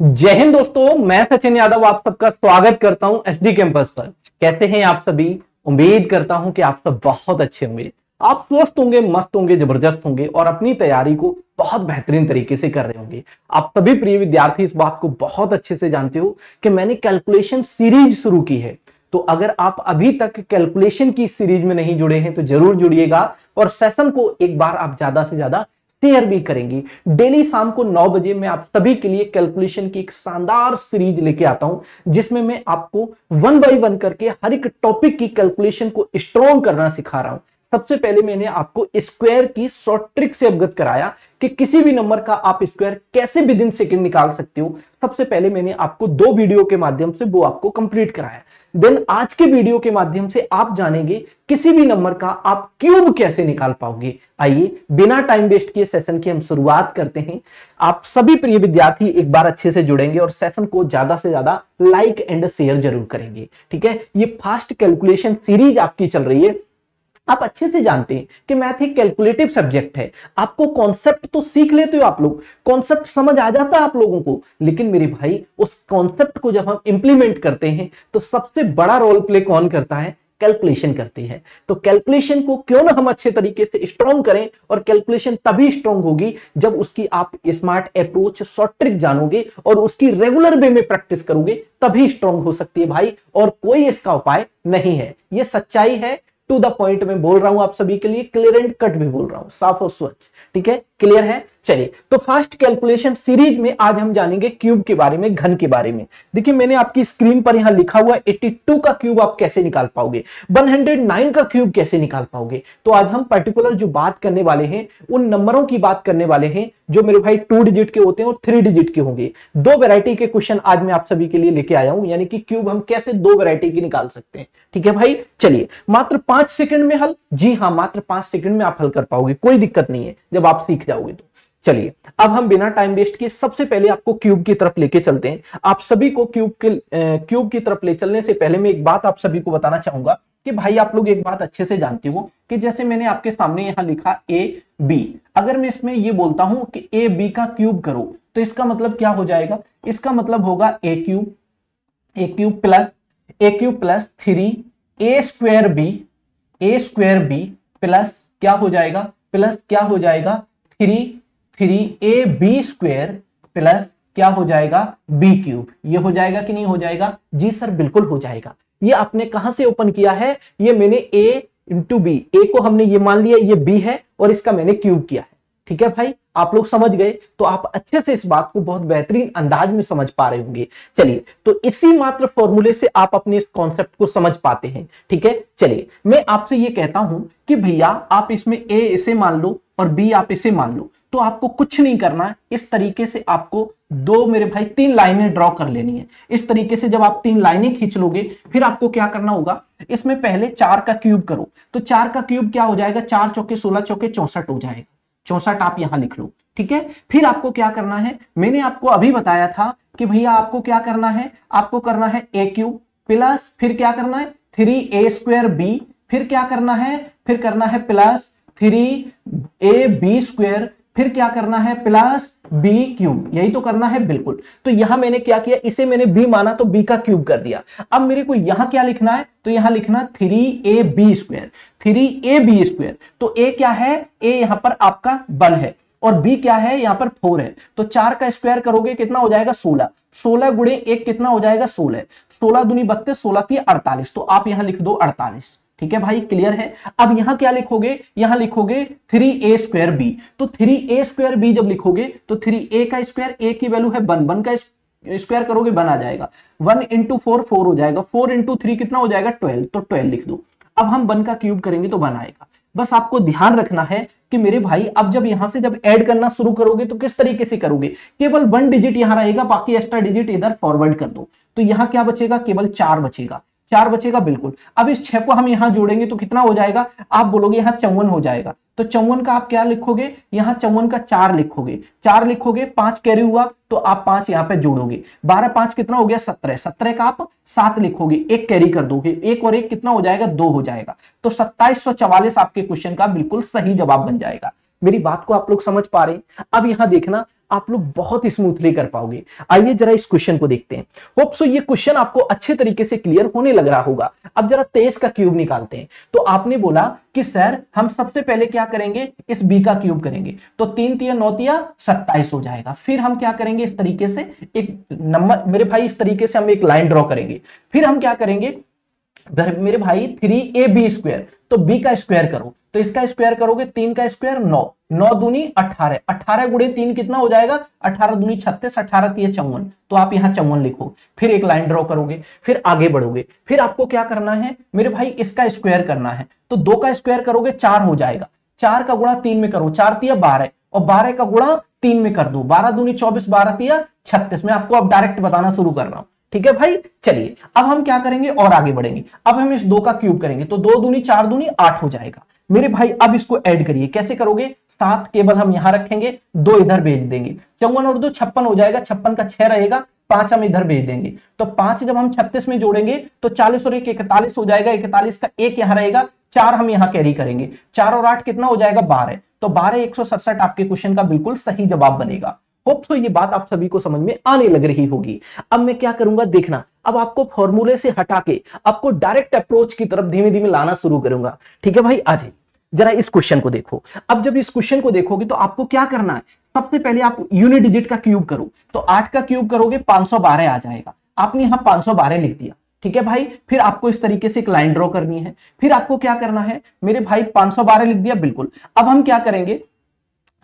जय हिंद दोस्तों, मैं सचिन यादव आप सबका स्वागत करता हूँ एसडी कैंपस पर। कैसे हैं आप सभी? उम्मीद करता हूँ कि आप सब बहुत अच्छे होंगे। आप स्वस्थ होंगे, मस्त होंगे, ज़बरदस्त होंगे और अपनी तैयारी को बहुत बेहतरीन तरीके से कर रहे होंगे। आप सभी प्रिय विद्यार्थी, इस बात को बहुत अच्छे से जानते हो कि मैंने कैलकुलेशन सीरीज़ शुरू की है। तो अगर आप अभी तक कैलकुलेशन की सीरीज़ में नहीं जुड़े हैं तो ज़रूर जुड़िएगा और सेशन को एक बार आप ज़्यादा से ज़्यादा शेयर भी करेंगी। डेली शाम को नौ बजे मैं आप सभी के लिए कैलकुलेशन की एक शानदार सीरीज़ लेके आता हूँ, जिसमें मैं आपको वन बाय वन करके हर एक टॉपिक की कैलकुलेशन को स्ट्रॉन्ग करना सिखा रहा हूँ। सबसे पहले मैंने आपको स्क्वायर की शॉर्ट ट्रिक से अवगत कराया कि किसी भी नंबर का आप स्क्वायर कैसे विद इन सेकेंड निकाल सकते हो। सबसे पहले मैंने आपको दो वीडियो के माध्यम से वो आपको कंप्लीट कराया। देन आज के वीडियो के माध्यम से आप जानेंगे किसी भी नंबर का आप क्यूब कैसे निकाल पाओगे। आइए, बिना टाइम वेस्ट किए सेशन की हम शुरुआत करते हैं। आप सभी प्रिय विद्यार्थी एक बार अच्छे से जुड़ेंगे और सेशन को ज़्यादा से ज़्यादा लाइक एंड शेयर ज़रूर करेंगे। ठीक है? ये फास्ट कैलकुलेशन सीरीज़ आपकी चल रही है। आप अच्छे से जानते हैं कि मैथ एक कैलकुलेटिव सब्जेक्ट है। आपको कॉन्सेप्ट तो सीख लेते हो आप लोग। कॉन्सेप्ट समझ आ जाता है आप लोगों को। लेकिन मेरे भाई, उस कॉन्सेप्ट को जब हम इंप्लीमेंट करते हैं तो सबसे बड़ा रोल प्ले कौन करता है? कैलकुलेशन करती है। तो कैलकुलेशन को क्यों ना हम अच्छे तरीके से स्ट्रॉन्ग करें और कैलकुलेशन तभी स्ट्रॉन्ग होगी जब उसकी आप स्मार्ट अप्रोच शॉर्ट ट्रिक जानोगे और उसकी रेगुलर वे में प्रैक्टिस करोगे, तभी स्ट्रॉन्ग हो सकती है भाई और कोई इसका उपाय नहीं है। ये सच्चाई है टू द पॉइंट में बोल रहा हूँ आप सभी के लिए क्लियर एंड कट भी बोल रहा हूँ, साफ़ और स्वच्छ, ठीक है? क्लियर है? चलिए तो फास्ट कैलकुलेशन सीरीज़ में आज हम जानेंगे क्यूब के बारे में, घन के बारे में। देखिए, मैंने आपकी स्क्रीन पर यहाँ लिखा हुआ 82 का क्यूब आप कैसे निकाल पाओगे? 109 का क्यूब कैसे निकाल पाओगे? तो आज हम पर्टिकुलर जो बात करने वाले हैं, उन नंबरों की बात करने वाले हैं, जो मेरे भाई टू डिजिट के होते हैं और थ्री डिजिट के होंगे। दो वेरायटी के क्वेश्चन आज मैं आप सभी के लिए लेके आया हूँ, यानी कि क्यूब हम कैसे दो वेरायटी की निकाल सकते हैं। ठीक है भाई? चलिए, मात्र पाँच सेकंड में हल। जी हाँ मात्र पाँच सेकंड में आप हल कर पाओगे, कोई दिक्कत नहीं है, जब आप सीख जाओगे तो। चलिए, अब हम बिना टाइम वेस्ट किए सबसे पहले आपको क्यूब की तरफ़ लेके चलते हैं। आप सभी को क्यूब के क्यूब की तरफ़ ले चलने से पहले मैं एक बात आप सभी को बताना चाहूँगा कि भाई आप लोग एक बात अच्छे से जानते हो कि जैसे मैंने आपके सामने यहाँ लिखा ए बी अगर मैं इसमें ये बोलता हूँ कि ए बी का क्यूब करो तो इसका मतलब क्या हो जाएगा? इसका मतलब होगा A cube A cube plus A cube plus three A square B A square B plus क्या हो जाएगा? प्लस क्या हो जाएगा? Three three A B square plus क्या हो जाएगा? B cube. ये हो जाएगा कि नहीं हो जाएगा? जी सर, बिल्कुल हो जाएगा। ये आपने कहाँ से ओपन किया है? ये मैंने ए इंटू बी। ए को हमने ये मान लिया, ये बी है और इसका मैंने क्यूब किया है। ठीक है भाई? आप लोग समझ गए? तो आप अच्छे से इस बात को बहुत बेहतरीन अंदाज में समझ पा रहे होंगे। चलिए तो इसी मात्र फॉर्मूले से आप अपने इस कॉन्सेप्ट को समझ पाते हैं। ठीक है? चलिए, मैं आपसे ये कहता हूँ कि भैया, आप इसमें ए इसे मान लो और बी आप इसे मान लो। तो आपको कुछ नहीं करना है इस तरीके से आपको दो मेरे भाई तीन लाइनें ड्रॉ कर लेनी है। इस तरीके से जब आप तीन लाइनें खींच लोगे, फिर आपको क्या करना होगा, इसमें पहले चार का क्यूब करो। तो चार का क्यूब क्या हो जाएगा? चार चौके सोलह चौके चौसठ हो जाएगा। चौसठ आप यहाँ लिख लो, ठीक है? फिर आपको क्या करना है, मैंने आपको अभी बताया था कि भैया आपको क्या करना है, आपको करना है ए क्यूब प्लस फिर क्या करना है? थ्री ए स्क्वायर बी फिर क्या करना है? फिर करना है plus three A B square फिर क्या करना है? प्लस बी क्यूब यही तो करना है बिल्कुल। तो यहाँ मैंने क्या किया? इसे मैंने बी माना तो बी का क्यूब कर दिया। अब मेरे को यहाँ क्या लिखना है? तो यहाँ लिखना three A B square three A B square तो ए क्या है? ए यहाँ पर आपका बल है। और बी क्या है? यहाँ पर फोर है। तो चार का स्क्वायर करोगे कितना हो जाएगा? सोलह। सोलह गुड़े एक कितना हो जाएगा? सोलह। सोलह दुनी बत्तीस, सोलह थी अड़तालीस। तो आप यहाँ लिख दो अड़तालीस। ठीक है भाई क्लियर है? अब यहाँ क्या लिखोगे? यहाँ लिखोगे थ्री ए स्क्वायर बी तो थ्री ए स्क्वायर बी जब लिखोगे तो थ्री ए का स्क्वायर ए की वैल्यू है वन वन का स्क्वायर करोगे वन आ जाएगा। वन इंटू फोर फोर हो जाएगा। फोर इंटू थ्री कितना हो जाएगा? ट्वेल्व तो ट्वेल्व लिख दो। अब हम वन का क्यूब करेंगे तो वन आएगा। बस आपको ध्यान रखना है कि मेरे भाई, अब जब यहाँ से जब ऐड करना शुरू करोगे तो किस तरीके से करोगे? केवल वन डिजिट यहाँ रहेगा, बाकी एक्स्ट्रा डिजिट इधर फॉरवर्ड कर दो। तो यहाँ क्या बचेगा? केवल चार बचेगा। चार बचेगा, बिल्कुल। अब इस छह को हम यहाँ जोड़ेंगे तो कितना हो जाएगा? आप बोलोगे यहाँ चौवन हो जाएगा। तो चौवन का आप क्या लिखोगे? यहाँ चौवन का चार लिखोगे। चार लिखोगे, पाँच कैरी हुआ तो आप पाँच यहाँ पे जोड़ोगे। बारह, पाँच कितना हो गया? सत्रह। सत्रह का आप सात लिखोगे, एक कैरी कर दोगे। एक और एक कितना हो जाएगा? दो हो जाएगा। तो सत्ताईस आपके क्वेश्चन का बिल्कुल सही जवाब बन जाएगा। मेरी बात को आप लोग समझ पा रहे हैं। अब यहाँ देखना, आप लोग बहुत स्मूथली कर पाओगे। आइए जरा इस क्वेश्चन को देखते हैं। होप सो ये क्वेश्चन आपको अच्छे तरीके से क्लियर होने लग रहा होगा। अब जरा तेईस का क्यूब निकालते हैं। तो आपने बोला कि, सर, हम सबसे पहले क्या करेंगे? इस बी का क्यूब करेंगे। तो तीन तिया नौ तिया सत्ताईस हो जाएगा। फिर हम क्या करेंगे इस तरीके से? एक नंबर मेरे भाई इस तरीके से हम एक लाइन ड्रॉ करेंगे। फिर हम क्या करेंगे? मेरे भाई थ्री ए बी स्क्वायर तो बी का स्क्वायर करो। तो इसका स्क्वायर करोगे तीन का स्क्वायर नौ। नौ दूनी अठारह। अठारह गुड़े तीन कितना हो जाएगा? अठारह दूनी छत्तीस, अठारह तीन चौवन। तो आप यहाँ चौवन लिखो। फिर एक लाइन ड्रॉ करोगे, फिर आगे बढ़ोगे। फिर आपको क्या करना है? मेरे भाई, इसका स्क्वायर करना है। तो दो का स्क्वायर करोगे, चार हो जाएगा। चार का गुणा तीन में करो। चार तिया बारह। और बारह का गुणा तीन में कर दो। बारह दूनी चौबीस, बारह तिया छत्तीस। में आपको अब डायरेक्ट बताना शुरू कर रहा हूँ। ठीक है भाई? चलिए, अब हम क्या करेंगे? और आगे बढ़ेंगे। अब हम इस दो का क्यूब करेंगे। तो दो दूनी चार दूनी आठ हो जाएगा। मेरे भाई, अब इसको ऐड करिए। कैसे करोगे? सात केवल हम यहाँ रखेंगे, दो इधर भेज देंगे। चौवन और दो छप्पन हो जाएगा, छप्पन का छह रहेगा, पाँच हम इधर भेज देंगे। तो पाँच जब हम छत्तीस में जोड़ेंगे तो चालीस और एक इकतालीस हो जाएगा, इकतालीस का एक यहाँ रहेगा, चार हम यहाँ कैरी करेंगे। चार और आठ कितना हो जाएगा? बारह। तो बारह एक आपके क्वेश्चन का बिल्कुल सही जवाब बनेगा। होप सो ये बात आप सभी को समझ में आने लग रही होगी। अब मैं क्या करूँगा? देखना। अब आपको फॉर्मूले से हटा के आपको डायरेक्ट अप्रोच की तरफ़ धीमे धीमे लाना शुरू करूँगा। ठीक है भाई? आ जाइए। जरा इस क्वेश्चन को देखो। अब जब इस क्वेश्चन को देखोगे तो आपको क्या करना है? सबसे पहले आप यूनिट डिजिट का क्यूब करो। तो आठ का क्यूब करोगे 512 आ जाएगा। आपने यहाँ 512 लिख दिया। ठीक है भाई? फिर आपको इस तरीके से एक लाइन ड्रॉ करनी है। फिर आपको क्या करना है? मेरे भाई 512 लिख दिया, बिल्कुल। अब हम क्या करेंगे?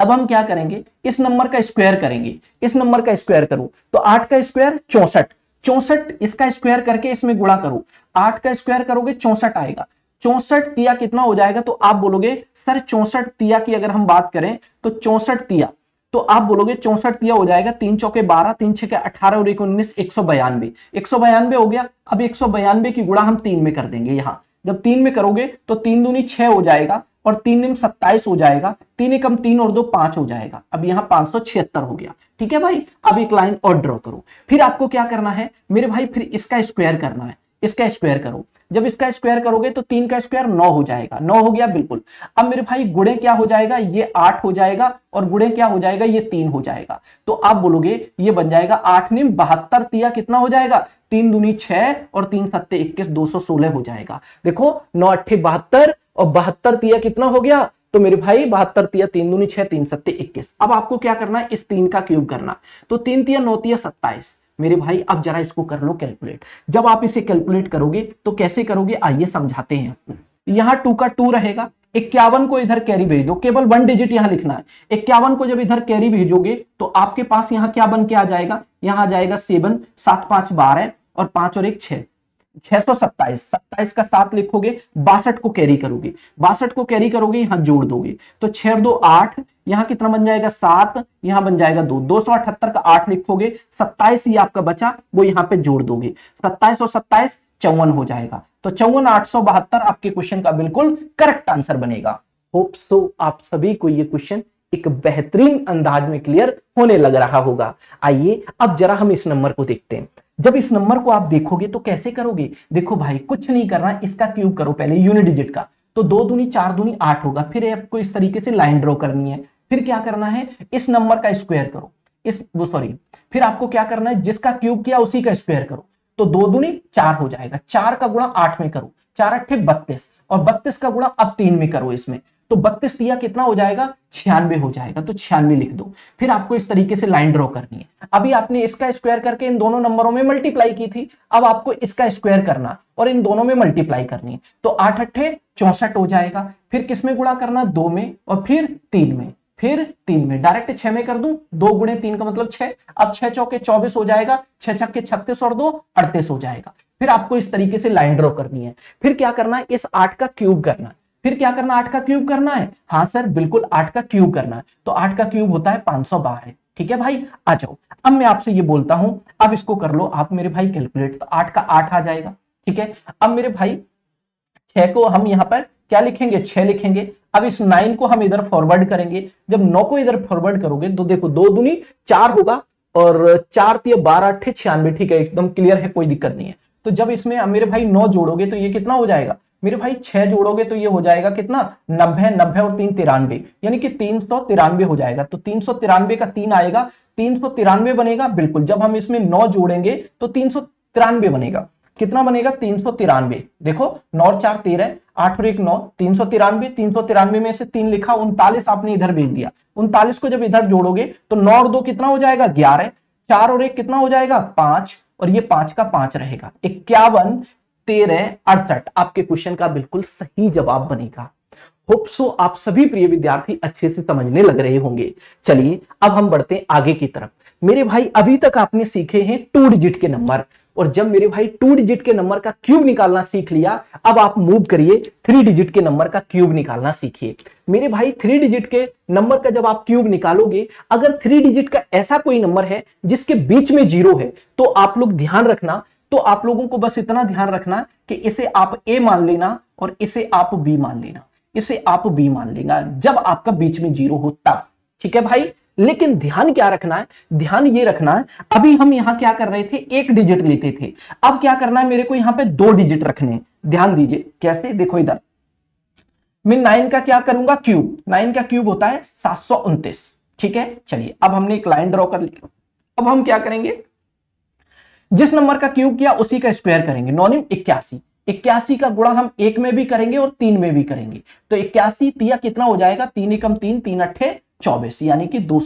अब हम क्या करेंगे? इस नंबर का स्क्वायर करेंगे। इस नंबर का स्क्वायर करो तो आठ का स्क्वायर चौसठ। चौसठ इसका स्क्वायर करके इसमें गुणा करो। आठ का स्क्वायर करोगे, चौसठ आएगा। चौसठ तिया कितना हो जाएगा? तो आप बोलोगे, सर, चौसठ तिया की अगर हम बात करें तो चौसठ तिया। तो आप बोलोगे, चौसठ तिया हो जाएगा, तीन चौके बारह, तीन छके अठारह और एक उन्नीस, एक सौ बयानवे। एक सौ बयानवे हो गया। अब एक सौ बयानवे की गुणा हम तीन में कर देंगे यहाँ। जब तीन में करोगे तो तीन दूनी छह हो जाएगा। और तीन निम सत्ताईस हो जाएगा, तीन एकम तीन और दो पाँच हो जाएगा। अब यहाँ पाँच सौ छिहत्तर हो गया। ठीक है भाई? अब एक लाइन और ड्रॉ करो। फिर आपको क्या करना है? मेरे भाई, फिर इसका स्क्वायर करना है। इसका स्क्वायर करो। जब इसका स्क्वायर करोगे तो तीन का स्क्वायर नौ हो जाएगा। नौ हो गया बिल्कुल। अब मेरे भाई गुड़े क्या हो जाएगा? ये आठ हो जाएगा और गुड़े क्या हो जाएगा? ये तीन हो जाएगा। तो आप बोलोगे, ये बन जाएगा आठ निम बहत्तर। तिया कितना हो जाएगा? तीन दूनी छह और तीन सत्ते इक्कीस, दो सौ सोलह हो जाएगा। देखो, नौ अट्ठे बहत्तर और बहत्तर तिया कितना हो गया? तो मेरे भाई, बहत्तर तिया तीन दूनी छह, तीन सत्ते इक्कीस। अब आपको क्या करना है? इस तीन का क्यूब करना। तो तीन तिया नौ तिया सत्ताईस। मेरे भाई, अब जरा इसको कर लो कैलकुलेट। जब आप इसे कैलकुलेट करोगे तो कैसे करोगे? आइए समझाते हैं यहाँ टू का टू रहेगा। इक्यावन को इधर कैरी भेज। केवल वन डिजिट यहाँ लिखना है। इक्यावन को जब इधर कैरी भेजोगे तो आपके पास यहाँ क्या बन के आ जाएगा? यहाँ आ जाएगा सेवन, सात, पाँच, बारह और पाँच और एक, छह। छह सौ सत्ताईस सत्ताईस का सात लिखोगे, बासठ को कैरी करोगे। बासठ को कैरी करोगे, यहाँ जोड़ दोगे। तो छह दो आठ, यहाँ कितना बन जाएगा? सात, यहाँ बन जाएगा दो। दो सौ अठहत्तर का आठ लिखोगे, सत्ताईस ही आपका बचा, वो यहाँ पे जोड़ दोगे। सत्ताईस और सत्ताईस, चौवन हो जाएगा। तो चौवन, आठ सौ बहत्तर आपके क्वेश्चन का बिल्कुल करेक्ट आंसर बनेगा। होप सो आप सभी को ये क्वेश्चन एक बेहतरीन अंदाज में क्लियर होने लग रहा होगा। आइए, अब जरा हम इस नंबर को देखते हैं। जब इस नंबर को आप देखोगे तो कैसे करोगे? देखो भाई, कुछ नहीं करना इसका क्यूब करो पहले यूनिट डिजिट का। तो दो दूनी, चार दूनी, आठ होगा। फिर आपको इस तरीके से लाइन ड्रॉ करनी है। फिर क्या करना है? इस नंबर का स्क्वायर करो। इस सॉरी फिर आपको क्या करना है? जिसका क्यूब किया, उसी का स्क्वायर करो। तो दो दूनी, चार हो जाएगा। चार का गुणा आठ में करो। चार अट्ठे बत्तीस। और बत्तीस का गुणा अब तीन में करो इसमें। तो बत्तीस दिया कितना हो जाएगा? छियानवे हो जाएगा तो छियानवे लिख दो। फिर आपको इस तरीके से लाइन ड्रॉ करनी है। अभी आपने इसका स्क्वायर करके इन दोनों नंबरों में मल्टीप्लाई की थी, अब आपको इसका स्क्वायर करना और इन दोनों में मल्टीप्लाई करनी है। तो आठ अट्ठे चौसठ हो जाएगा। फिर किसमें गुणा करना? दो में और फिर तीन में। फिर तीन में। डायरेक्ट छह में कर दूँ? दो गुणे तीन का मतलब छह। अब छह चौके चौबीस हो जाएगा। छह छक्के छत्तीस और दो, अड़तीस हो जाएगा। फिर आपको इस तरीके से लाइन ड्रॉ करनी है। फिर क्या करना है? इस आठ का क्यूब करना है। फिर क्या करना आठ का क्यूब करना है? हाँ सर, बिल्कुल आठ का क्यूब करना है। तो आठ का क्यूब होता है पाँच सौ बारह। ठीक है भाई? आ जाओ। अब मैं आपसे ये बोलता हूँ, अब इसको कर लो आप मेरे भाई कैलकुलेट। तो आठ का आठ आ जाएगा। ठीक है? अब मेरे भाई, छह को हम यहाँ पर क्या लिखेंगे? छह लिखेंगे। अब इस नाइन को हम इधर फॉरवर्ड करेंगे। जब नौ को इधर फॉरवर्ड करोगे तो देखो दो दुनी चार होगा और चार तीय बारह अट्ठे छियानवे। ठीक है? एकदम क्लियर है, कोई दिक्कत नहीं है। तो जब इसमें मेरे भाई नौ जोड़ोगे तो ये कितना हो जाएगा? मेरे भाई, छह जोड़ोगे तो ये हो जाएगा कितना? नब्बे नब्बे और तीन तिरानवे। यानी कि तीन सौ तिरानवे हो जाएगा। तो तीन सौ तिरानवे का तीन आएगा। तीन सौ तिरानवे बनेगा? बिल्कुल। जब हम इसमें नौ जोड़ेंगे तो तीन सौ तिरानवे बनेगा। कितना बनेगा? तीन सौ तिरानवे। देखो, नौ चार तेरह, आठ और एक नौ, तीन सौ तिरानवे। तीन सौ तिरानवे में से तीन लिखा, उनतालीस आपने इधर भेज दिया। उनतालीस को जब इधर जोड़ोगे तो नौ और दो कितना हो जाएगा? ग्यारह। चार और एक कितना हो जाएगा? पाँच। और ये पाँच का पाँच रहेगा। इक्यावन तेरह अड़सठ। आपके क्वेश्चन का बिल्कुल सही जवाब बनेगा। होप आप सभी प्रिय विद्यार्थी अच्छे से समझने लग रहे होंगे। चलिए, अब हम बढ़ते हैं आगे की तरफ़। मेरे भाई अभी तक आपने सीखे हैं टू डिजिट के नंबर और जब मेरे भाई टू डिजिट के नंबर का क्यूब निकालना सीख लिया, अब आप मूव करिए थ्री डिजिट के नंबर का क्यूब निकालना सीखिए। मेरे भाई थ्री डिजिट के नंबर का जब आप क्यूब निकालोगे, अगर थ्री डिजिट का ऐसा कोई नंबर है जिसके बीच में ज़ीरो है तो आप लोग ध्यान रखना तो आप लोगों को बस इतना ध्यान रखना कि इसे आप ए मान लेना और इसे आप बी मान लेना। इसे आप बी मान लेना। जब आपका बीच में ज़ीरो हो तब। ठीक है भाई? लेकिन ध्यान क्या रखना है? ध्यान ये रखना है, अभी हम यहाँ क्या कर रहे थे? एक डिजिट लेते थे। अब क्या करना है मेरे को यहाँ पे दो डिजिट रखने ध्यान दीजिए। कैसे? देखो इधर। मैं नाइन का क्या करूँगा? क्यूब नाइन का क्यूब होता है सात ठीक है? चलिए, अब हमने एक लाइन ड्रॉ कर लिया। अब हम क्या करेंगे? जिस नंबर का क्यूब किया, उसी का स्क्वायर करेंगे। नॉनिम इक्यासी। इक्यासी का गुणा हम एक में भी करेंगे और तीन में भी करेंगे। तो इक्यासी तिया कितना हो जाएगा? तीन एकम तीन तीन अट्ठे चौबीस, यानी कि दो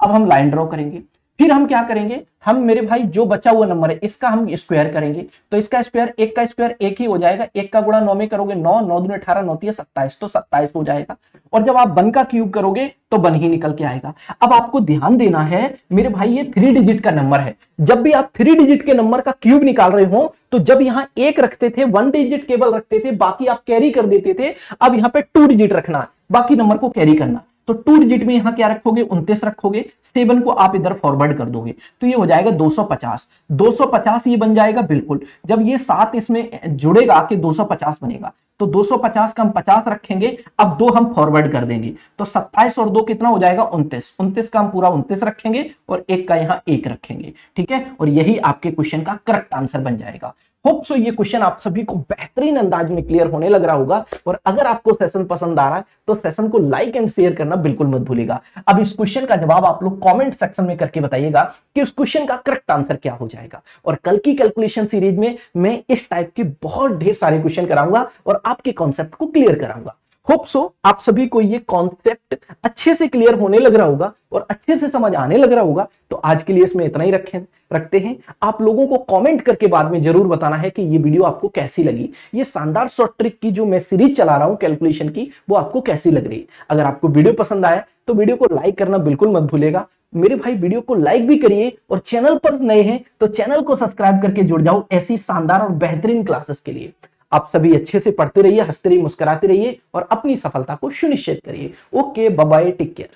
अब हम लाइन ड्रॉ करेंगे। फिर हम क्या करेंगे? हम मेरे भाई जो बचा हुआ नंबर है, इसका हम स्क्वायर करेंगे। तो इसका स्क्वायर एक का स्क्वायर एक ही हो जाएगा। एक का गुणा नौ में करोगे नौ नौ दून अठारह, नौ सत्ताईस। तो सत्ताईस हो जाएगा। और जब आप बन का क्यूब करोगे तो बन ही निकल के आएगा। अब आपको ध्यान देना है, मेरे भाई, ये थ्री डिजिट का नंबर है। जब भी आप थ्री डिजिट के नंबर का क्यूब निकाल रहे हो तो जब यहाँ एक रखते थे वन डिजिट केवल रखते थे, बाकी आप कैरी कर देते थे, अब यहाँ पे टू डिजिट रखना बाकी नंबर को कैरी करना। तो टू डिजिट में यहाँ क्या रखोगे? उनतीस रखोगे। सेवन को आप इधर फॉरवर्ड कर दोगे। तो ये हो जाएगा 250 250 ये बन जाएगा बिल्कुल। जब ये सात इसमें जुड़ेगा कि 250 बनेगा तो 250 का हम 50 रखेंगे। अब दो हम फॉरवर्ड कर देंगे। तो 27 और दो कितना हो जाएगा? 29 29 का हम पूरा 29 रखेंगे और एक का यहाँ एक रखेंगे। ठीक है? और यही आपके क्वेश्चन का करेक्ट आंसर बन जाएगा। होप सो ये क्वेश्चन आप सभी को बेहतरीन अंदाज में क्लियर होने लग रहा होगा। और अगर आपको सेशन पसंद आ रहा है तो सेशन को लाइक एंड शेयर करना बिल्कुल मत भूलिएगा। अब इस क्वेश्चन का जवाब आप लोग कमेंट सेक्शन में करके बताइएगा कि उस क्वेश्चन का करेक्ट आंसर क्या हो जाएगा। और कल की कैलकुलेशन सीरीज़ में मैं इस टाइप के बहुत ढेर सारे क्वेश्चन कराऊँगा और आपके कॉन्सेप्ट को क्लियर कराऊँगा। होप सो आप सभी को ये कॉन्सेप्ट अच्छे से क्लियर होने लग रहा होगा और अच्छे से समझ आने लग रहा होगा। तो आज के लिए इसमें इतना ही रखें, रखते हैं। आप लोगों को कमेंट करके बाद में ज़रूर बताना है कि ये वीडियो आपको कैसी लगी। ये शानदार शॉर्ट ट्रिक की जो मैं सीरीज़ चला रहा हूँ कैलकुलेशन की, वो आपको कैसी लग रही अगर आपको वीडियो पसंद आया तो वीडियो को लाइक करना बिल्कुल मत भूलेगा। मेरे भाई वीडियो को लाइक भी करिए और चैनल पर नए हैं तो चैनल को सब्सक्राइब करके जुड़ जाओ ऐसी शानदार और बेहतरीन क्लासेस के लिए। आप सभी अच्छे से पढ़ते रहिए, हँसते रहिए, मुस्कुराते रहिए और अपनी सफलता को सुनिश्चित करिए। Okay bye take care